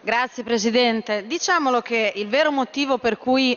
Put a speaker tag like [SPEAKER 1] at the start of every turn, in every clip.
[SPEAKER 1] Grazie Presidente. Diciamolo che il vero motivo per cui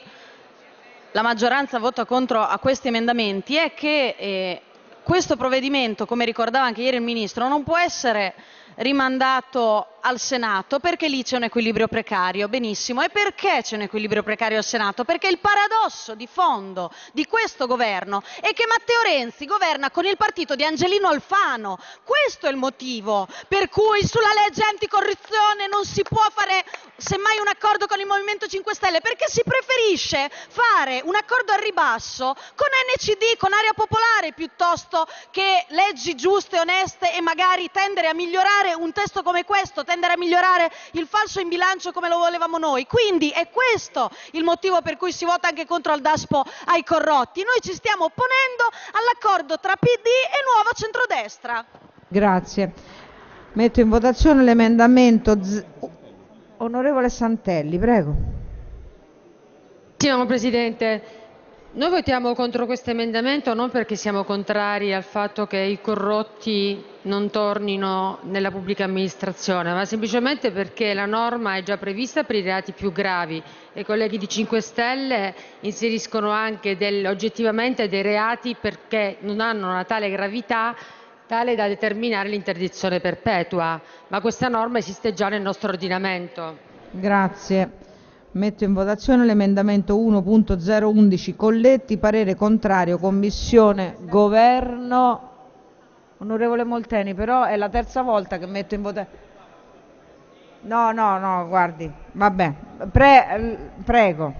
[SPEAKER 1] la maggioranza vota contro a questi emendamenti è che eh, questo provvedimento, come ricordava anche ieri il Ministro, non può essere rimandato al Senato perché lì c'è un equilibrio precario, benissimo. E perché c'è un equilibrio precario al Senato? Perché il paradosso di fondo di questo governo è che Matteo Renzi governa con il partito di Angelino Alfano. Questo è il motivo per cui sulla legge anticorruzione non si può fare semmai un accordo con il Movimento 5 Stelle, perché si preferisce fare un accordo al ribasso con NCD, con Area Popolare, piuttosto che leggi giuste, oneste e magari tendere a migliorare un testo come questo, tendere a migliorare il falso in bilancio come lo volevamo noi. Quindi è questo il motivo per cui si vota anche contro il DASPO ai corrotti. Noi ci stiamo opponendo all'accordo tra PD e Nuova Centrodestra.
[SPEAKER 2] Grazie. Metto in votazione l'emendamento. Onorevole Santelli, prego.
[SPEAKER 3] Signor Presidente, noi votiamo contro questo emendamento non perché siamo contrari al fatto che i corrotti non tornino nella pubblica amministrazione, ma semplicemente perché la norma è già prevista per i reati più gravi e i colleghi di 5 Stelle inseriscono anche del, oggettivamente dei reati perché non hanno una tale gravità tale da determinare l'interdizione perpetua, ma questa norma esiste già nel nostro ordinamento.
[SPEAKER 2] Grazie. Metto in votazione l'emendamento 1.011 Colletti, parere contrario, Commissione, Governo. Onorevole Molteni, però è la terza volta che metto in votazione. No, no, no, guardi, vabbè, Pre prego.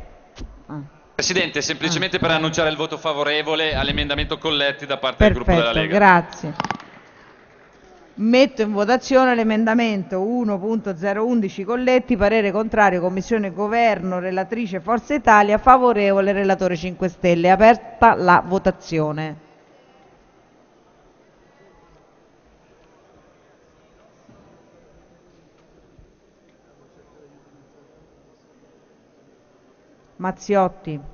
[SPEAKER 4] Ah. Presidente, semplicemente ah. per annunciare il voto favorevole all'emendamento Colletti da parte
[SPEAKER 2] Perfetto,
[SPEAKER 4] del gruppo della Lega.
[SPEAKER 2] grazie. Metto in votazione l'emendamento 1.011 Colletti, parere contrario, Commissione Governo, relatrice Forza Italia, favorevole, relatore 5 Stelle. Aperta la votazione. Mazziotti.